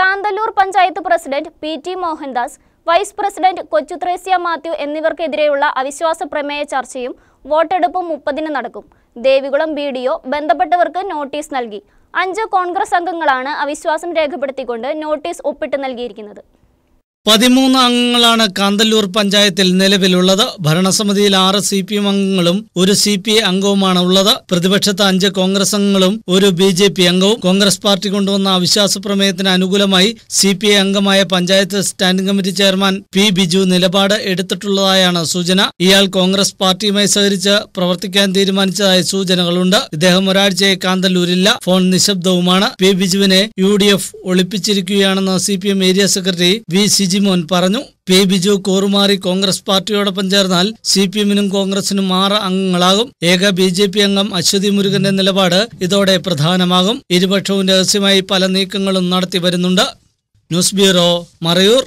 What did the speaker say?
Kanthalloor panchayat president P T Mohandas vice president Kochuthresya Mathew എന്നിവർക്കെതിരെയുള്ള അവിശ്വാസ പ്രമേയ ചർച്ചയും വോട്ടെടുപ്പും മുപ്പതിന് നടക്കും. ദേവികുളം ബി ബന്ധപ്പെട്ടവർക്ക് നോട്ടീസ് നൽകി. അഞ്ച് കോൺഗ്രസ് അംഗങ്ങളാണ് അവിശ്വാസം രേഖപ്പെടുത്തിക്കൊണ്ട് നോട്ടീസ് ഒപ്പിട്ട് നൽകിയിരിക്കുന്നത്. പതിമൂന്ന് അംഗങ്ങളാണ് കാന്തല്ലൂർ പഞ്ചായത്തിൽ നിലവിലുള്ളത്. ഭരണസമിതിയിൽ ആറ് സി പി എം അംഗങ്ങളും ഒരു സി പി ഐ അംഗവുമാണ് ഉള്ളത്. പ്രതിപക്ഷത്ത് അഞ്ച് കോൺഗ്രസ് അംഗങ്ങളും ഒരു ബി ജെ പി അംഗവും. കോൺഗ്രസ് പാർട്ടി കൊണ്ടുവന്ന അവിശ്വാസ പ്രമേയത്തിന് അനുകൂലമായി സി പി ഐ അംഗമായ panchayat standing committee chairman P Biju നിലപാട് എടുത്തിട്ടുള്ളതായാണ് സൂചന. ഇയാൾ കോൺഗ്രസ് പാർട്ടിയുമായി സഹകരിച്ച് പ്രവർത്തിക്കാൻ തീരുമാനിച്ചതായ സൂചനകളുണ്ട്. ഇദ്ദേഹം ഒരാഴ്ചയെ കാന്തല്ലൂരില്ല. ഫോൺ നിശബ്ദവുമാണ്. പി ബിജുവിനെ U D F ഒളിപ്പിച്ചിരിക്കുകയാണെന്ന് C P M area secretary V Sijimon പറഞ്ഞു. പി ബിജു കൂറുമാറി കോൺഗ്രസ് പാർട്ടിയോടൊപ്പം ചേർന്നാൽ സി പി എമ്മിനും കോൺഗ്രസിനും ആറ് അംഗങ്ങളാകും. ഏക ബി ജെ പി അംഗം അശ്വതി മുരുകന്റെ നിലപാട് ഇതോടെ പ്രധാനമാകും. ഇരുപക്ഷവും രഹസ്യമായി പല നീക്കങ്ങളും നടത്തി വരുന്നുണ്ട്. News bureau Marayoor.